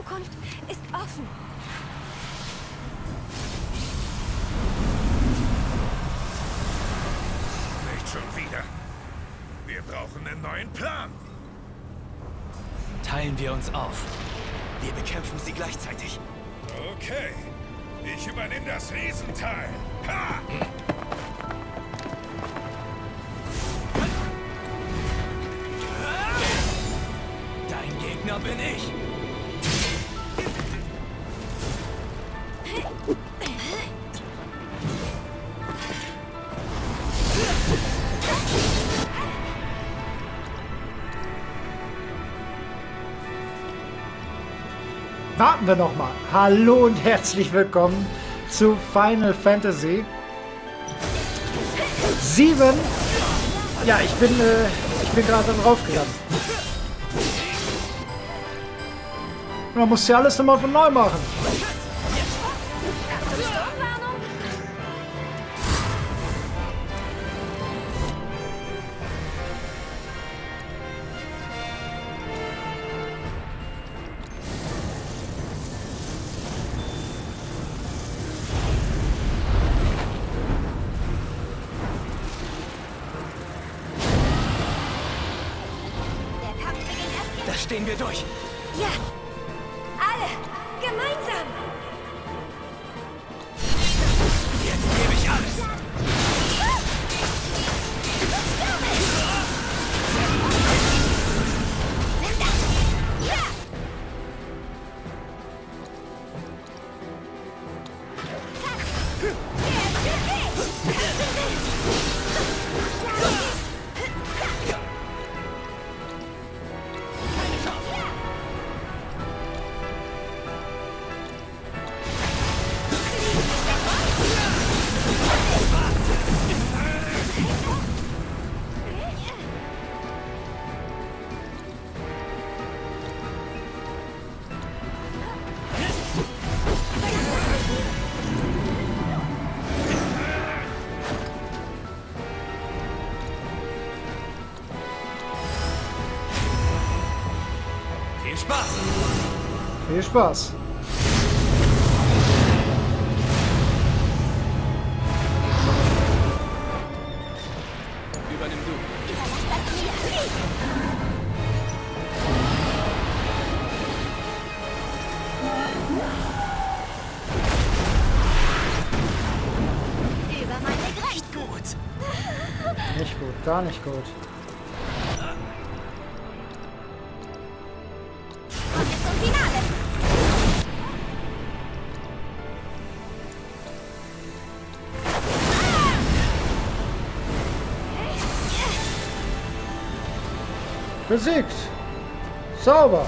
Zukunft ist offen. Nicht schon wieder. Wir brauchen einen neuen Plan. Teilen wir uns auf. Wir bekämpfen sie gleichzeitig. Okay. Ich übernehme das Riesenteil. Ha! Hallo und herzlich willkommen zu Final Fantasy 7. Ja, ich bin, äh, ich bin gerade draufgegangen. Man muss ja alles nochmal von neu machen. Spaß. Übernimm du. Über meine Grenzen! Gut. Nicht gut, gar nicht gut. Besiegt. Sauber.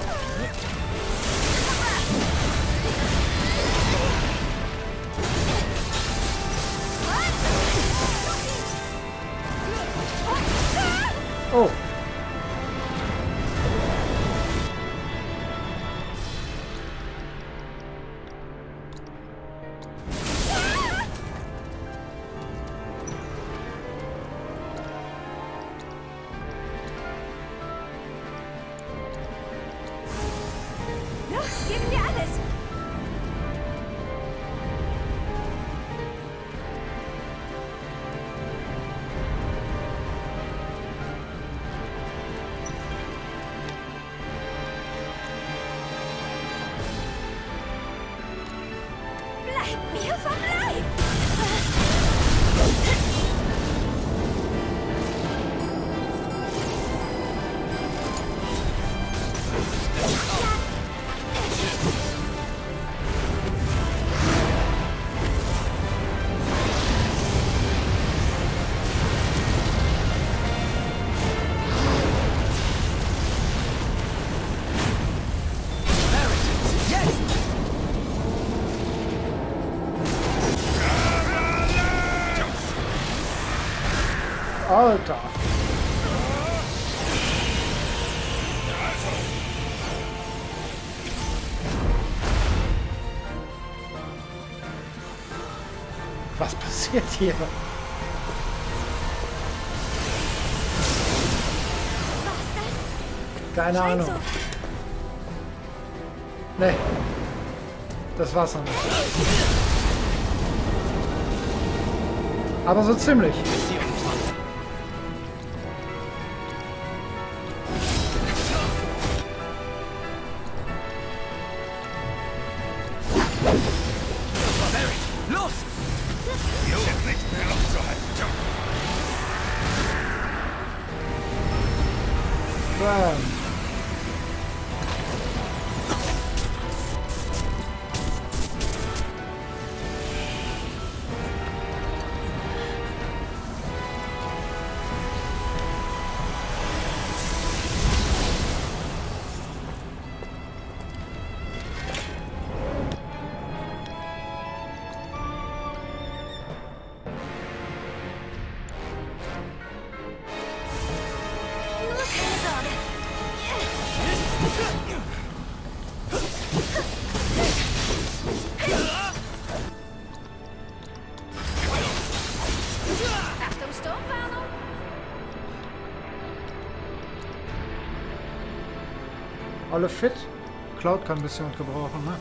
Was passiert hier? Keine Scheint Ahnung. so. Nee. Das war's noch nicht. Aber so ziemlich. Alle fit? Cloud kann ein bisschen gebrauchen, ne?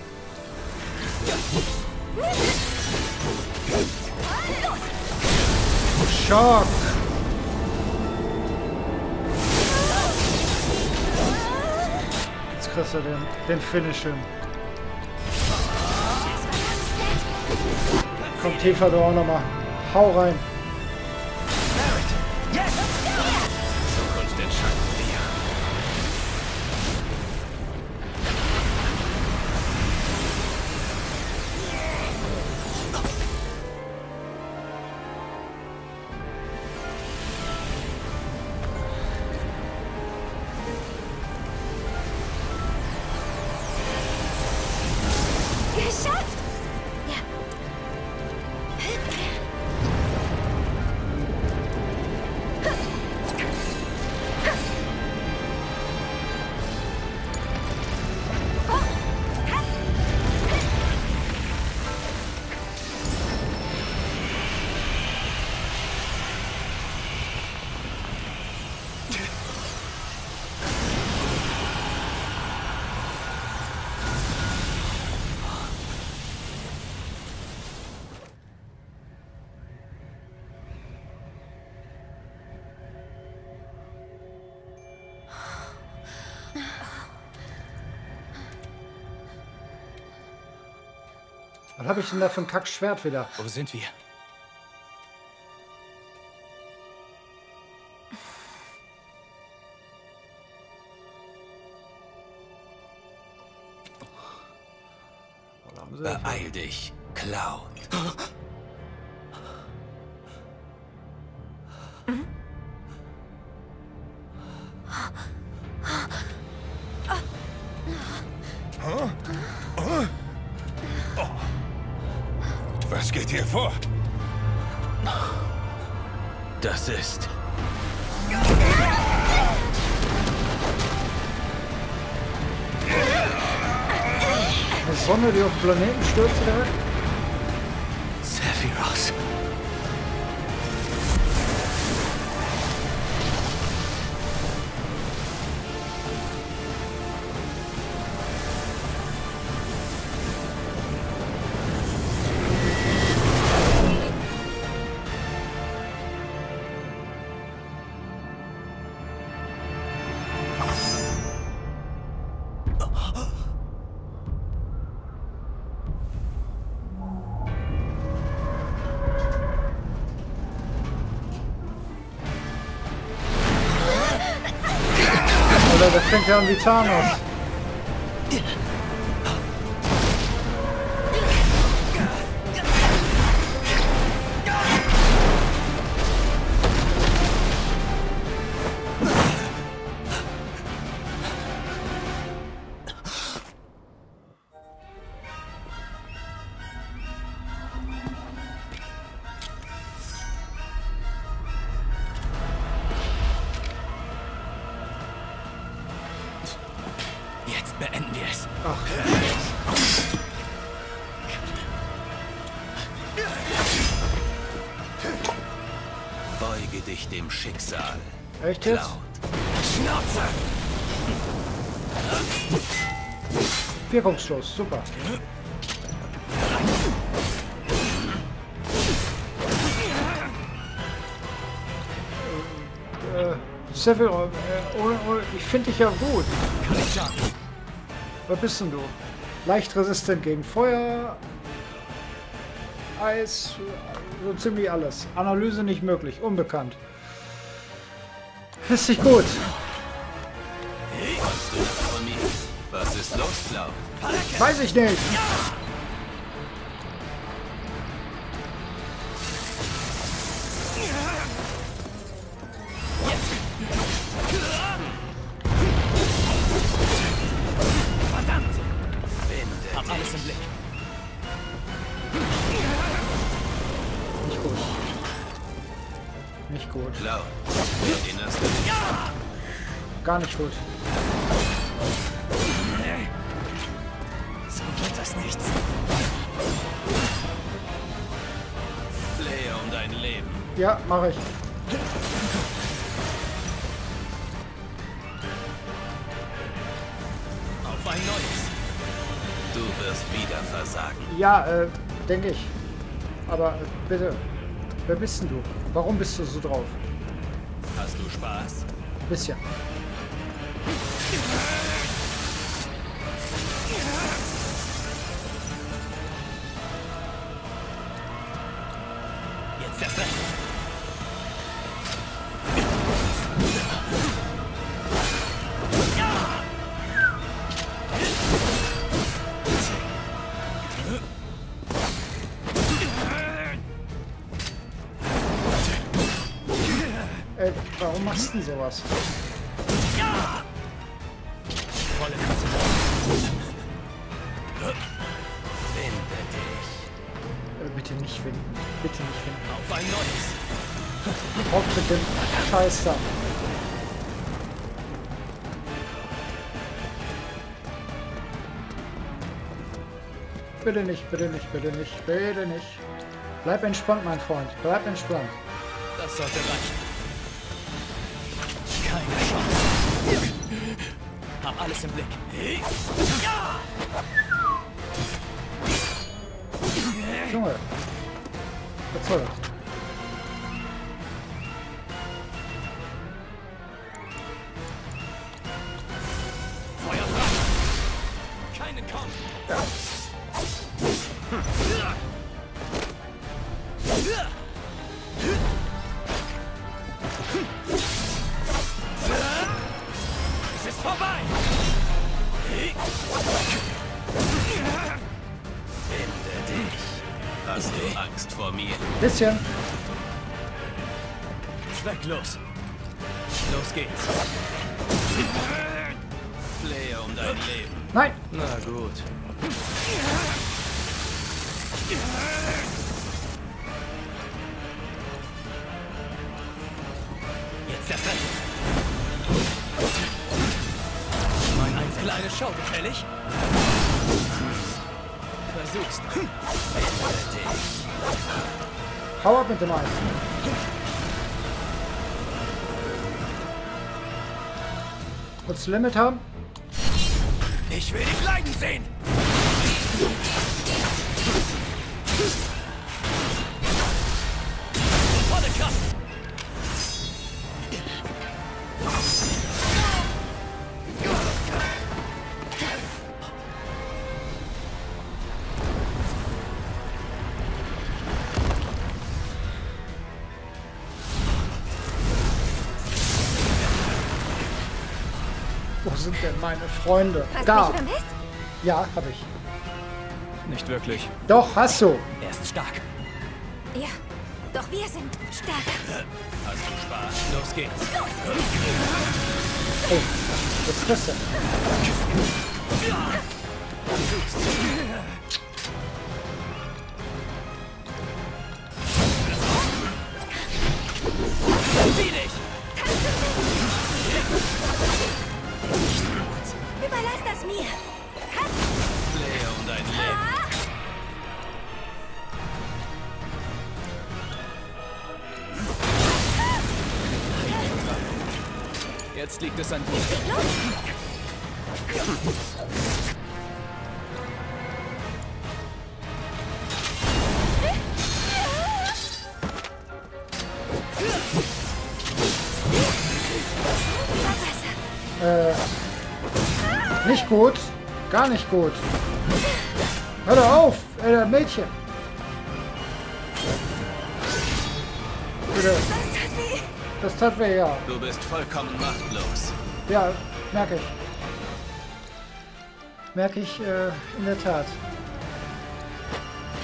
Schock! Jetzt kriegst du den, den Finish hin. Komm, Tifa, du auch nochmal. Hau rein. Habe ich denn da für ein Kackschwert wieder? Wo sind wir? Beeil dich, Cloud. plones Oder das fängt ja an wie Thanos. Schicksal. echt jetzt? Schnauze! Wirkungslos, super. Äh, Seville, äh, ohne, ohne, ich finde dich ja gut. Wer bist denn du? Leicht resistent gegen Feuer, Eis, so ziemlich alles. Analyse nicht möglich, unbekannt. Ist nicht gut. Mir? Was ist los, Cloud? Weiß ich nicht. Gar nicht gut. So wird das nichts. Flehe um dein Leben. Ja, mache ich. Auf ein neues. Du wirst wieder versagen. Ja, äh, denke ich. Aber äh, bitte, wer bist denn du? Warum bist du so drauf? Hast du Spaß? Bisschen. Jetzt erst Da. Bitte nicht, bitte nicht, bitte nicht, bitte nicht. Bleib entspannt, mein Freund. Bleib entspannt. Das sollte reichen. Keine Chance. Hab alles im Blick. Junge. Was soll das? Bisschen. Zwecklos. Los geht's. Flehe um dein Leben. Nein. Na gut. Jetzt erst recht. Mein eins kleine Show gefällig? Hau ab mit dem Eis. Du Limit haben? Ich will dich leiden sehen. Wo sind denn meine Freunde? Hast Da. mich vermisst? Ja, hab ich. Nicht wirklich. Doch, hast du. Er ist stark. Ja. Doch wir sind stärker. Hast du Spaß? Los geht's. Oh, jetzt kriegst du. Sieh dich! Mir. Flehe um dein Leben. Jetzt liegt es an dir. Gar nicht gut. Hör doch auf, äh, Mädchen. Bitte. Das tat weh. Das tat weh, ja. Du bist vollkommen machtlos. Ja, merke ich. Merke ich äh, in der Tat.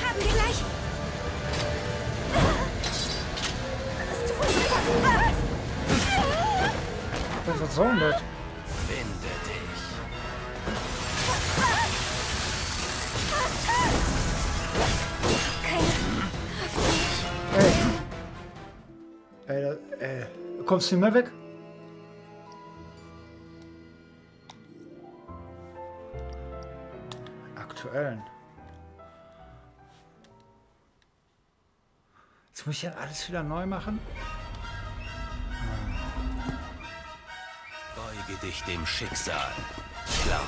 Haben wir gleich. Was denn das? Kommst du nicht mehr weg? Aktuellen. Jetzt muss ich ja alles wieder neu machen? Beuge dich dem Schicksal. Cloud.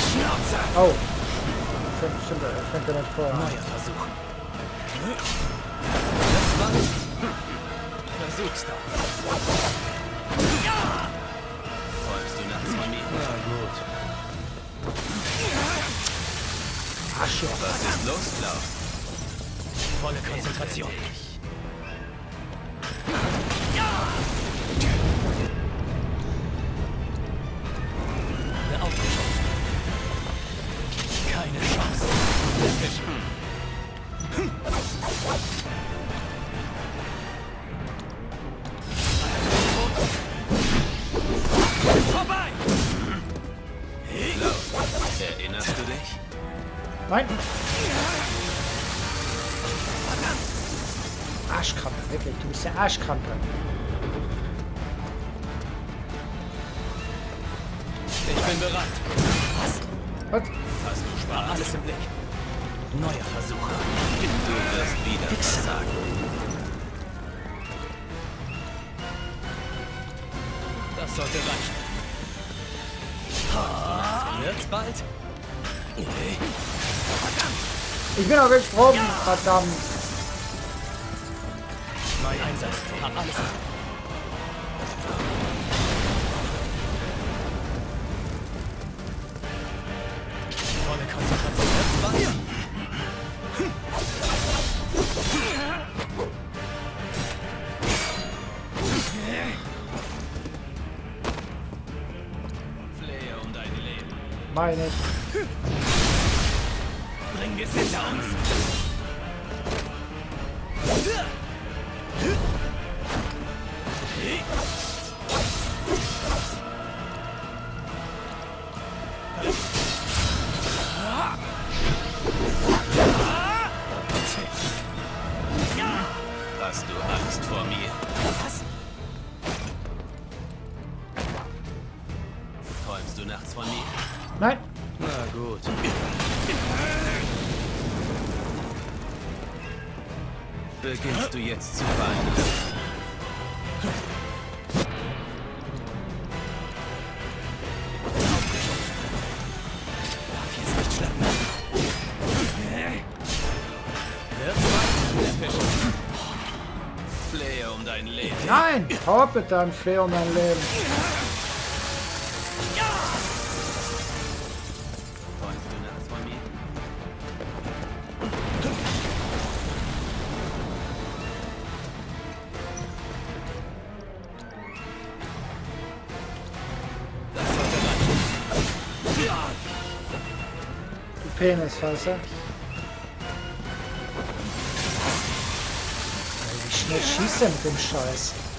Schnauze. Oh. Stimmt, stimmt, das fängt ja nicht vorher an. Neuer Versuch. Versuch's doch. Träumst du nachts von mir? Na gut. Arschloch. Was ist los, Cloud? Volle Konzentration. Eine Arschkrampe. Ich bin bereit. Was? Hast du Spaß? Alles im Blick. Neuer Versuch. Du wirst wieder versagen. Das sollte reichen. Wird's bald? Ich bin auch gesprungen, verdammt. Einsatz. Hab alles im Volle Konzentration. Flehe um dein Leben. Meine reichen. Du Penis, weißt du? Ey, Wie schnell schießt er mit dem Scheiß?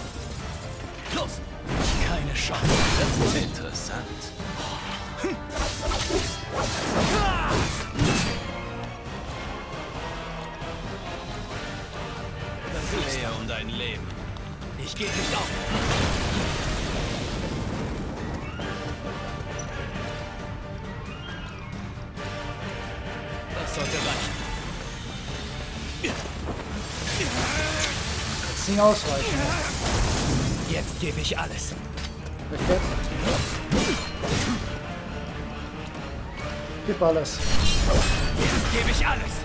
Los! Keine Chance. Wird's bald? Interessant. Flehe um dein Leben. Ich gebe nicht auf. Das sollte reichen. Kannst nicht ausweichen. Jetzt gebe ich alles. Jetzt? Gib alles. Jetzt gebe ich alles.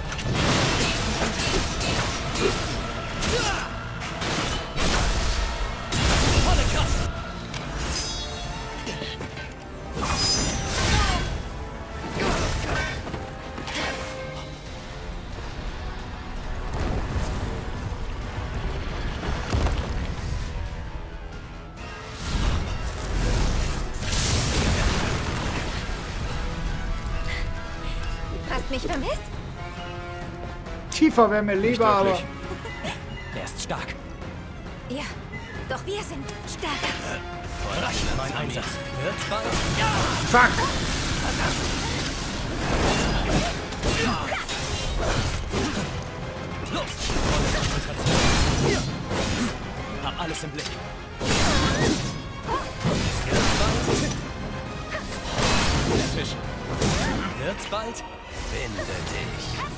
Tiefer wäre mir lieber, aber... Er ist stark. Ja. Doch wir sind stärker. Überraschend mein Einsatz. Wird bald. Fuck! Los! Volle Konzentration. Hab alles im Blick. Wird's bald? Der Fisch. Wird's bald? Winde dich.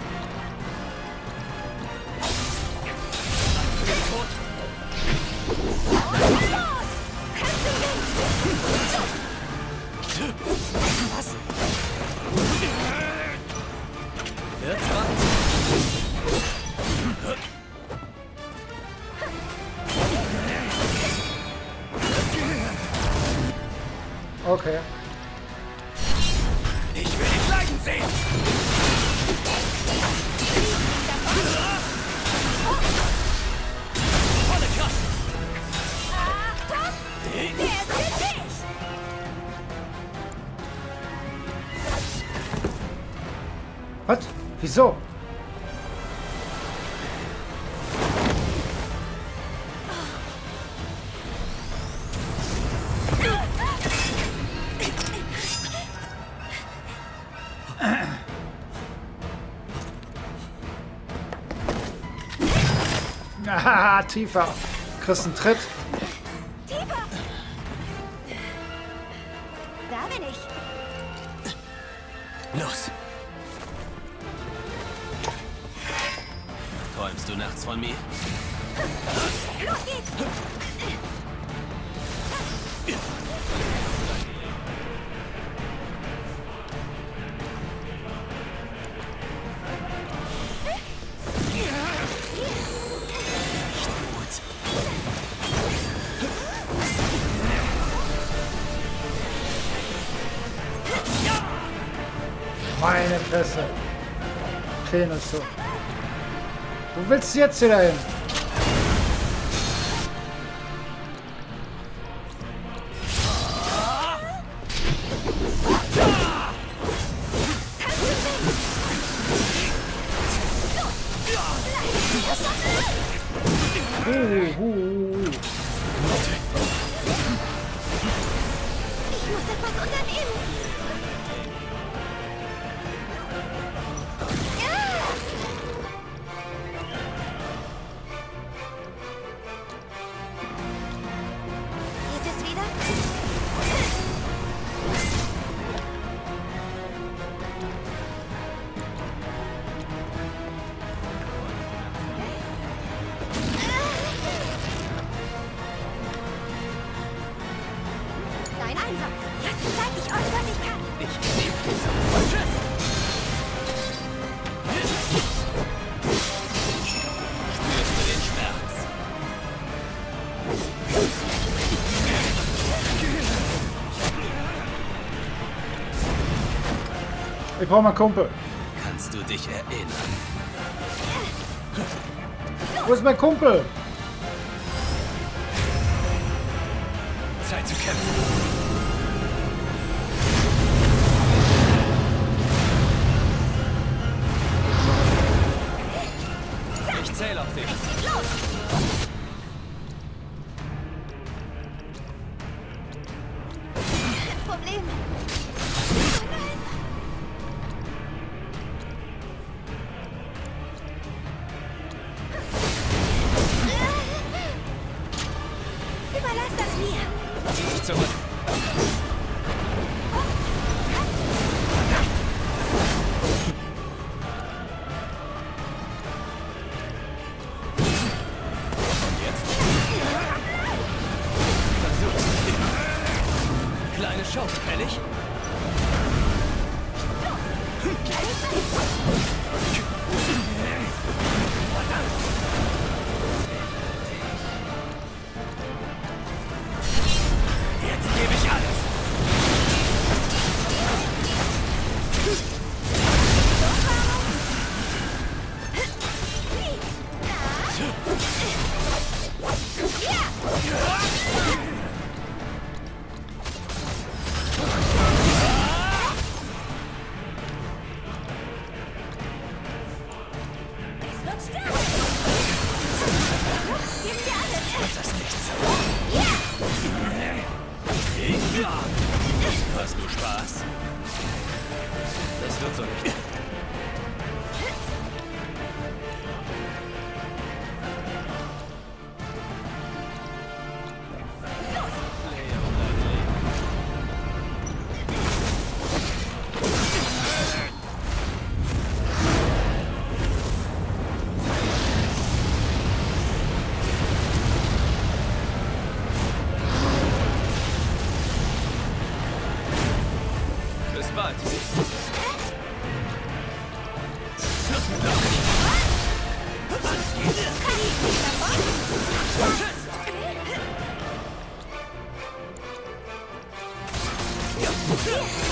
Was? Wieso? Haha, tiefer. Einen Tritt. Willst du jetzt wieder hin? Brauche mal Kumpel. Kannst du dich erinnern? Wo ist mein Kumpel? Show ehrlich? Yeah.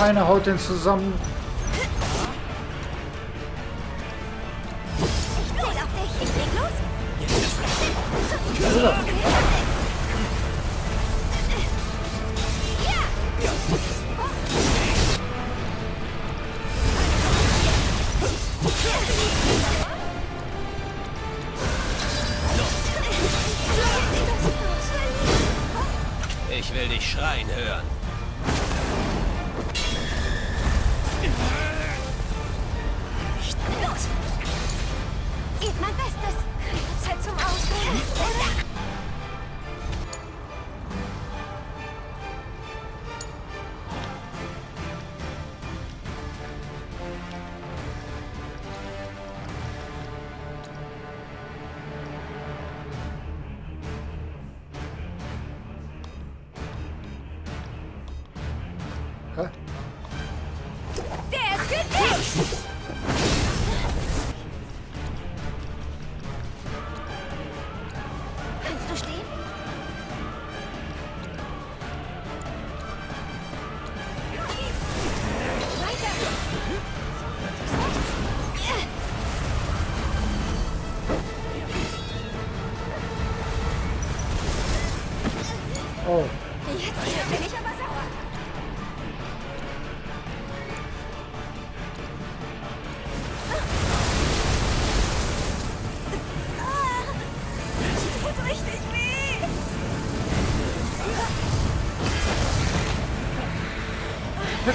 eine haut den zusammen.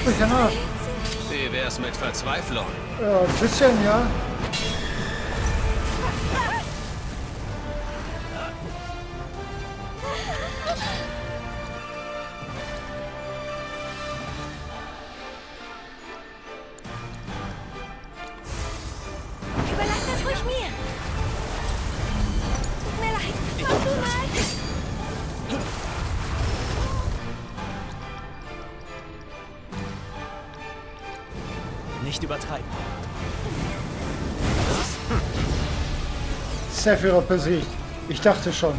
Ja. Wie wär's mit Verzweiflung? Ja, ein bisschen, ja. Sephiroth besiegt. Ich dachte schon.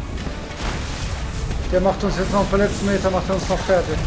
Der macht uns jetzt noch einen verletzten Meter, macht uns noch fertig.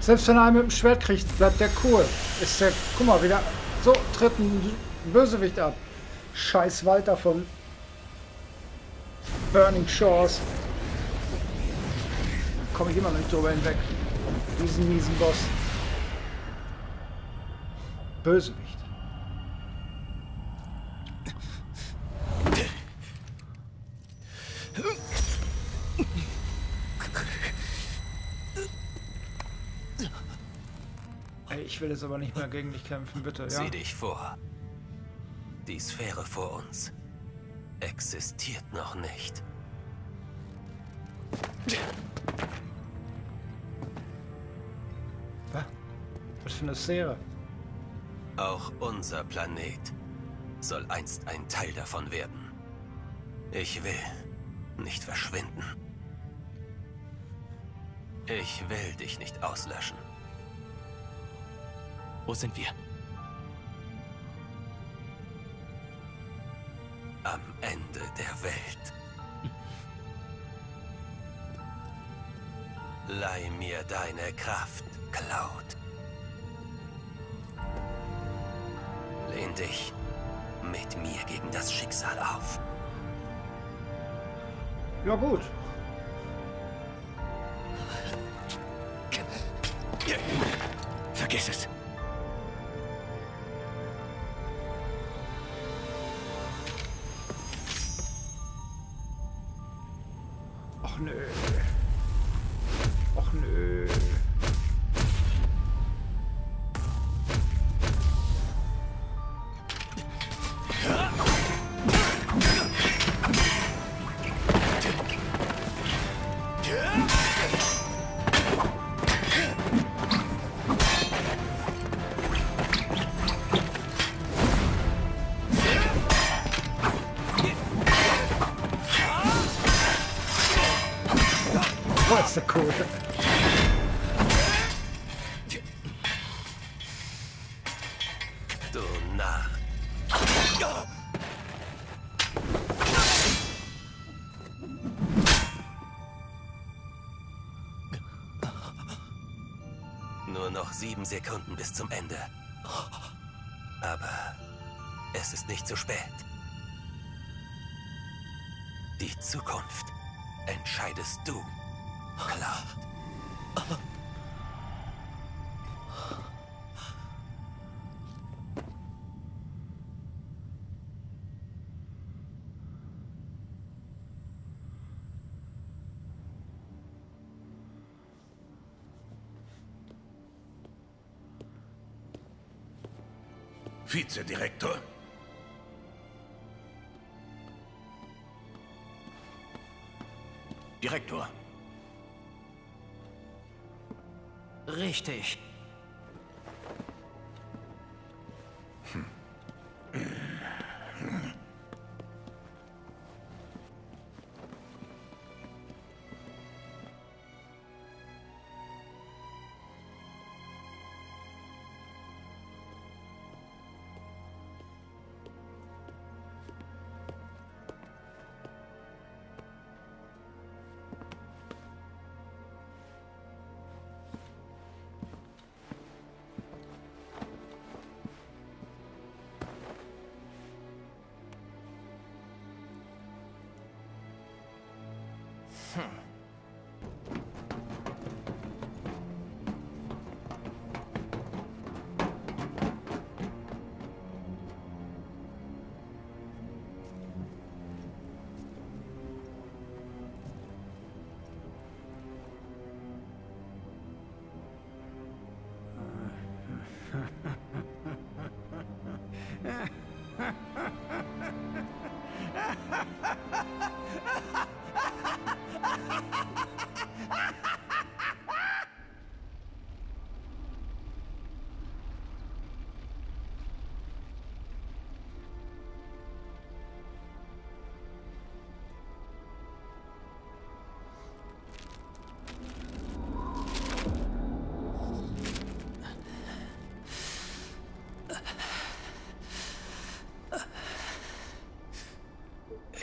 Selbst wenn er einen mit dem Schwert kriegt, bleibt der cool. Ist der... Guck mal, wieder... So, tritt ein Bösewicht ab. Scheiß Walter von Burning Shores. Komme ich immer noch nicht drüber hinweg. Diesen miesen Boss. Bösewicht. Ey, ich will jetzt aber nicht mehr gegen dich kämpfen, bitte, ja? Sieh dich vor. Die Sphäre vor uns existiert noch nicht. Was? Was für eine Sphäre? Auch unser Planet soll einst ein Teil davon werden. Ich will nicht verschwinden. Ich will dich nicht auslöschen. Wo sind wir? Am Ende der Welt. Leih mir deine Kraft, Cloud. Lehn dich mit mir gegen das Schicksal auf. Ja gut. Vergiss es. Nö. Sieben Sekunden bis zum Ende. Aber es ist nicht zu spät. Die Zukunft entscheidest du, Vizedirektor? Direktor. Richtig.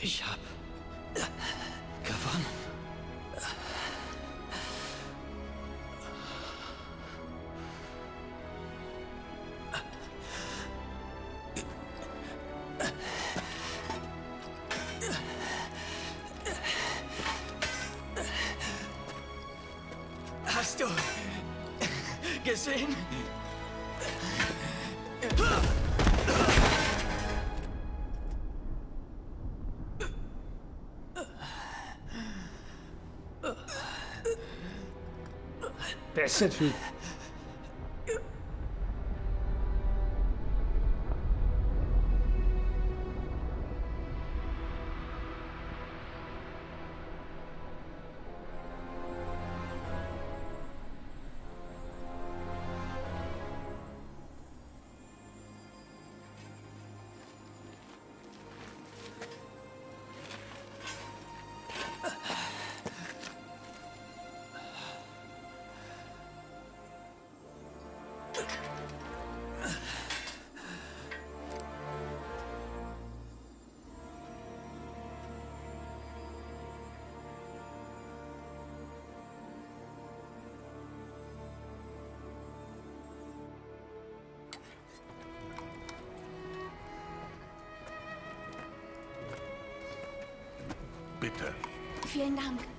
Ich hab gewonnen. Hast du gesehen? Der Vielen Dank.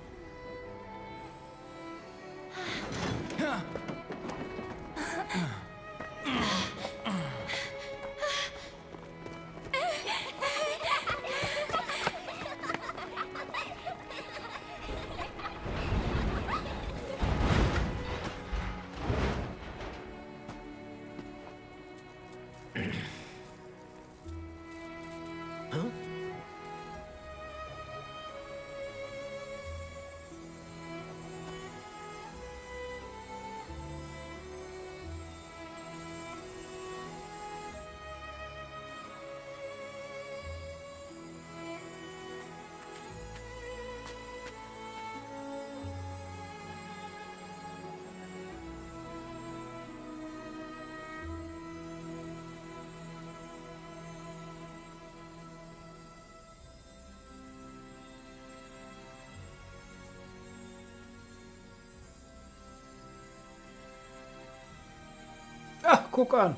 Guck an.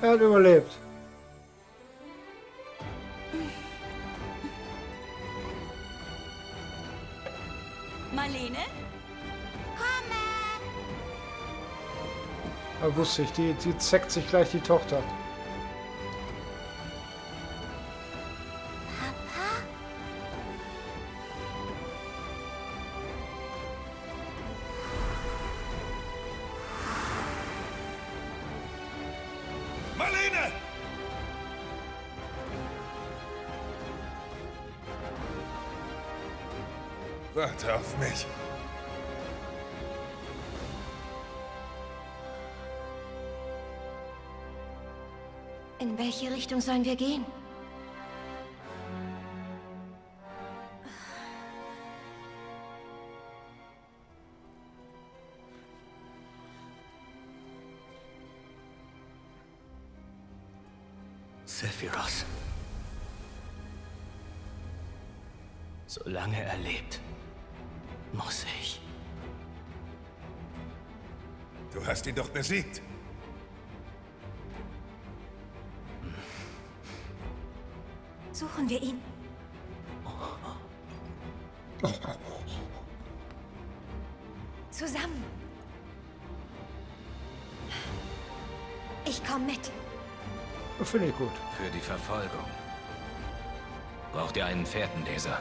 Er hat überlebt. Marlene? Komme! Da wusste ich, die, die zeckt sich gleich die Tochter. Warte auf mich. In welche Richtung sollen wir gehen? Sephiroth. Solange er lebt, doch besiegt. Suchen wir ihn. Zusammen. Ich komme mit. Finde ich gut. Für die Verfolgung. Braucht ihr einen Fährtenleser?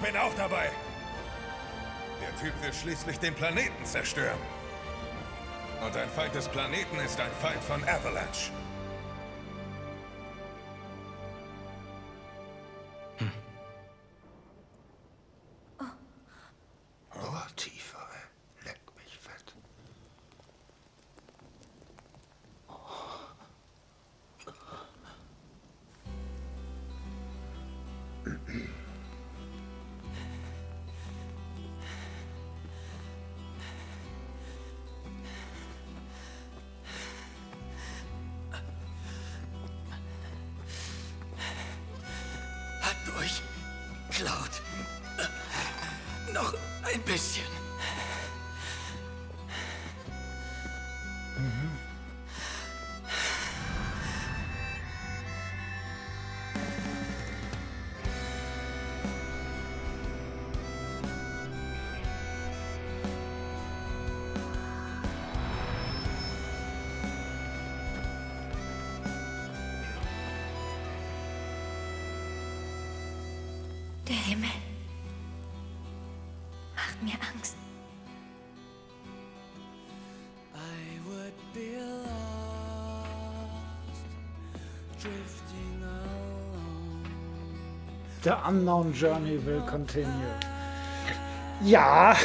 Ich bin auch dabei. Der Typ will schließlich den Planeten zerstören. Und ein Feind des Planeten ist ein Feind von Avalanche. Oh, tiefer. Leck mich fett. Hat Noch The Unknown Journey will continue. Ja,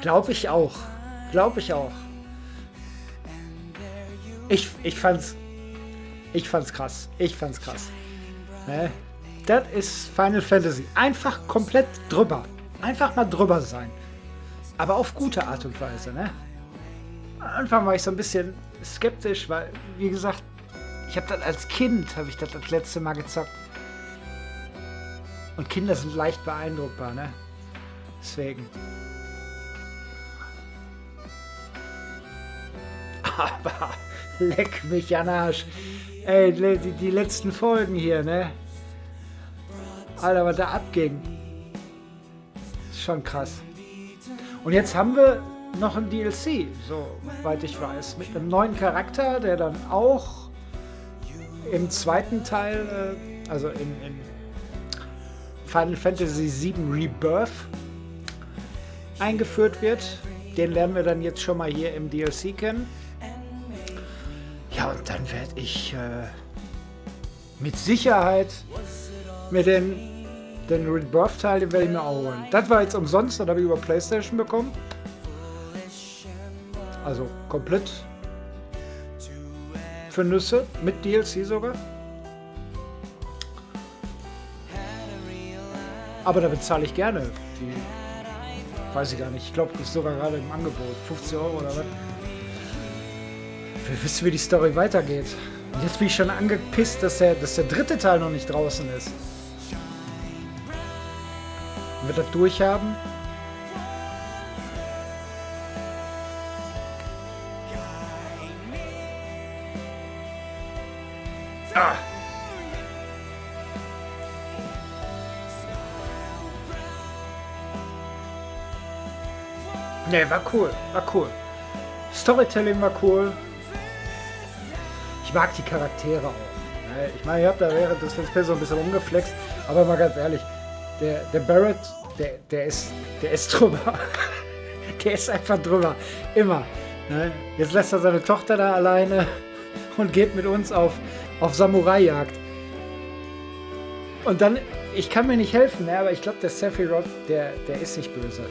glaube ich auch. Glaube ich auch. Ich, ich fand's. Ich fand's krass. Ich fand's krass. Ne? Das ist Final Fantasy. Einfach komplett drüber. Einfach mal drüber sein. Aber auf gute Art und Weise, ne? Am Anfang war ich so ein bisschen skeptisch, weil, wie gesagt, ich habe das als Kind, habe ich das das letzte Mal gezockt. Und Kinder sind leicht beeindruckbar, ne? Deswegen. Aber leck mich an Arsch. Ey, die, die letzten Folgen hier, ne? Alter, was da abging. Ist schon krass. Und jetzt haben wir noch ein DLC, soweit ich weiß, mit einem neuen Charakter, der dann auch im zweiten Teil, äh, also in, in Final Fantasy VII Rebirth eingeführt wird. Den lernen wir dann jetzt schon mal hier im DLC kennen. Ja, und dann werde ich äh, mit Sicherheit mit den, den Rebirth-Teil, den werde ich mir auch holen. Das war jetzt umsonst, das habe ich über Playstation bekommen. Also komplett für Nüsse, mit DLC sogar. Aber da bezahle ich gerne. Die weiß ich gar nicht. Ich glaube, das ist sogar gerade im Angebot. 50 Euro oder was. Wir wissen, wie die Story weitergeht. Und jetzt bin ich schon angepisst, dass der, dass der dritte Teil noch nicht draußen ist. Wenn wir das durchhaben. Ah! Ne, war cool. War cool. Storytelling war cool. Ich mag die Charaktere auch. Ich meine, ihr habt da während des Films so ein bisschen umgeflext, aber mal ganz ehrlich, der, der Barrett, der, der, ist, der ist drüber. der ist einfach drüber. Immer. Jetzt lässt er seine Tochter da alleine und geht mit uns auf, auf Samurai-Jagd. Und dann, ich kann mir nicht helfen, ne? aber ich glaube, der Sephiroth, der, der ist nicht böse.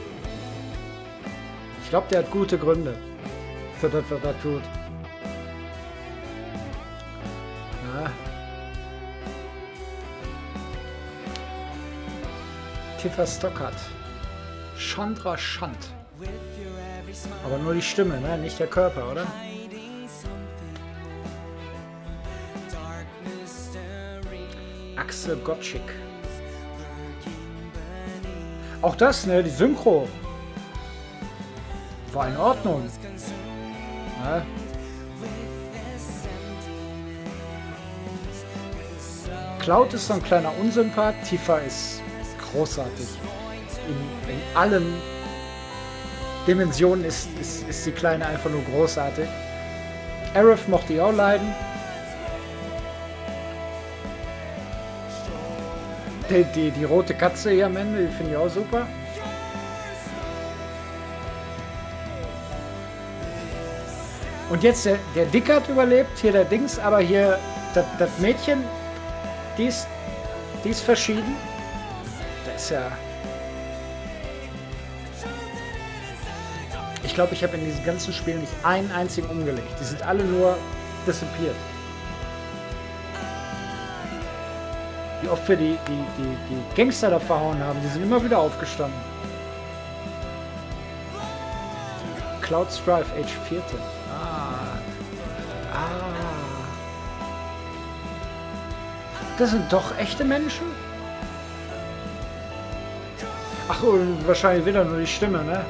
Ich glaube, der hat gute Gründe für das, was er tut. Ja. Tifa Stockert. Chandra Shand. Aber nur die Stimme, ne? nicht der Körper, oder? Axel Gottschick. Auch das, ne? Die Synchro. War in Ordnung. Ja. Cloud ist so ein kleiner Unsympath. Tifa ist großartig. In, in allen Dimensionen ist, ist, ist die Kleine einfach nur großartig. Aerith mochte ich auch leiden. Die, die, die rote Katze hier am Ende, die finde ich auch super. Und jetzt der, der Dick hat überlebt, hier der Dings, aber hier das, das Mädchen, die ist, die ist verschieden. Das ist ja. Ich glaube, ich habe in diesen ganzen Spielen nicht einen einzigen umgelegt. Die sind alle nur disappeared. Wie oft die, die, die, die Gangster da verhauen haben, die sind immer wieder aufgestanden. Cloud Strife Age 14. Ah. Ah. Das sind doch echte Menschen? Ach, wahrscheinlich wieder nur die Stimme, ne?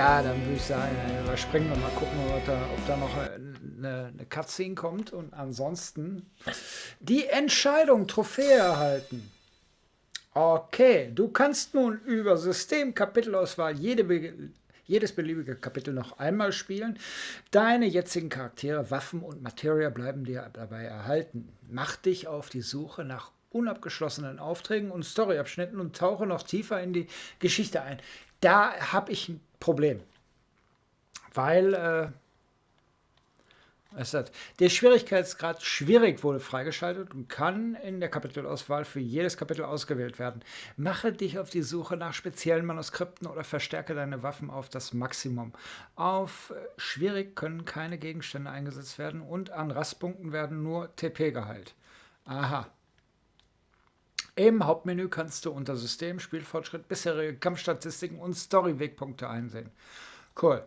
Ja, dann würde ich sagen, überspringen wir mal gucken, ob da, ob da noch eine, eine Cutscene kommt. Und ansonsten die Entscheidung, Trophäe erhalten. Okay, du kannst nun über System-Kapitelauswahl jede Be jedes beliebige Kapitel noch einmal spielen. Deine jetzigen Charaktere, Waffen und Materia bleiben dir dabei erhalten. Mach dich auf die Suche nach unabgeschlossenen Aufträgen und Storyabschnitten und tauche noch tiefer in die Geschichte ein. Da habe ich ein Problem, weil äh, es hat, der Schwierigkeitsgrad schwierig wurde freigeschaltet und kann in der Kapitelauswahl für jedes Kapitel ausgewählt werden. Mache dich auf die Suche nach speziellen Manuskripten oder verstärke deine Waffen auf das Maximum. Auf schwierig können keine Gegenstände eingesetzt werden und an Rastpunkten werden nur TP geheilt. Aha. Im Hauptmenü kannst du unter System, Spielfortschritt, bisherige Kampfstatistiken und Storywegpunkte einsehen. Cool.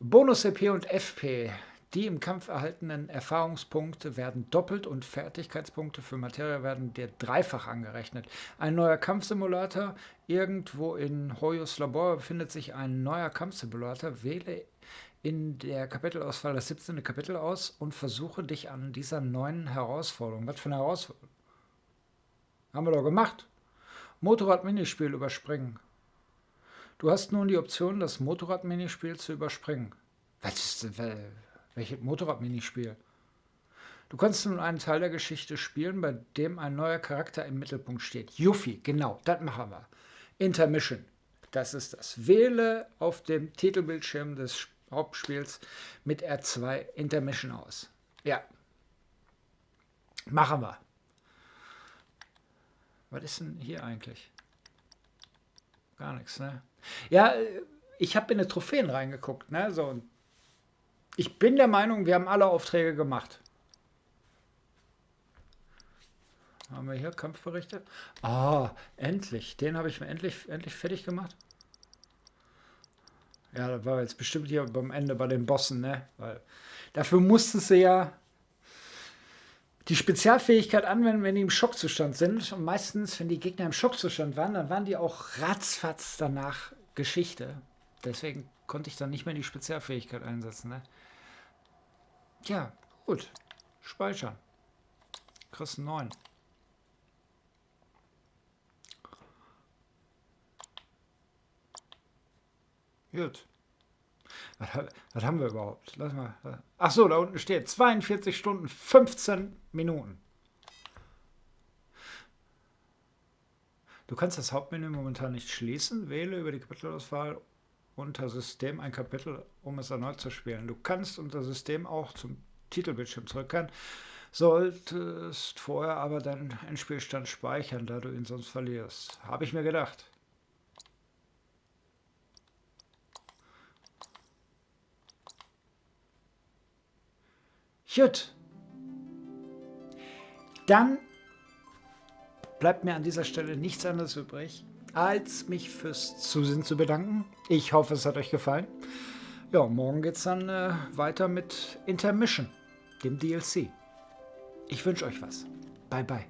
Bonus-EP und FP. Die im Kampf erhaltenen Erfahrungspunkte werden doppelt und Fertigkeitspunkte für Materie werden dir dreifach angerechnet. Ein neuer Kampfsimulator. Irgendwo in Hoyos Labor befindet sich ein neuer Kampfsimulator. Wähle in der Kapitelauswahl das 17. Kapitel aus und versuche dich an dieser neuen Herausforderung. Was für eine Herausforderung? Haben wir doch gemacht. Motorrad-Minispiel überspringen. Du hast nun die Option, das Motorrad-Minispiel zu überspringen. Was ist, welches Motorrad-Minispiel? Du kannst nun einen Teil der Geschichte spielen, bei dem ein neuer Charakter im Mittelpunkt steht. Yuffie, genau, das machen wir. Intermission. Das ist das. Wähle auf dem Titelbildschirm des Hauptspiels mit R2 Intermission aus. Ja. Machen wir. Was ist denn hier eigentlich? Gar nichts, ne? Ja, ich habe in die Trophäen reingeguckt, ne? So, und ich bin der Meinung, wir haben alle Aufträge gemacht. Haben wir hier Kampfberichte? Ah, endlich. Den habe ich mir endlich, endlich fertig gemacht. Ja, das war jetzt bestimmt hier beim Ende bei den Bossen, ne? Weil dafür mussten sie ja die Spezialfähigkeit anwenden, wenn die im Schockzustand sind. Und meistens, wenn die Gegner im Schockzustand waren, dann waren die auch ratzfatz danach Geschichte. Deswegen konnte ich dann nicht mehr die Spezialfähigkeit einsetzen. Ne? Ja, gut. Speichern. Kriegst 9. Gut. Was, was, haben wir überhaupt? Lass mal. Ach so, da unten steht 42 Stunden 15 Minuten. Du kannst das Hauptmenü momentan nicht schließen. Wähle über die Kapitelauswahl unter System ein Kapitel, um es erneut zu spielen. Du kannst unter System auch zum Titelbildschirm zurückkehren, solltest vorher aber deinen Endspielstand speichern, da du ihn sonst verlierst. Habe ich mir gedacht. Gut. Dann bleibt mir an dieser Stelle nichts anderes übrig, als mich fürs Zusehen zu bedanken. Ich hoffe, es hat euch gefallen. Ja, morgen geht es dann äh, weiter mit Intermission, dem DLC. Ich wünsche euch was. Bye bye.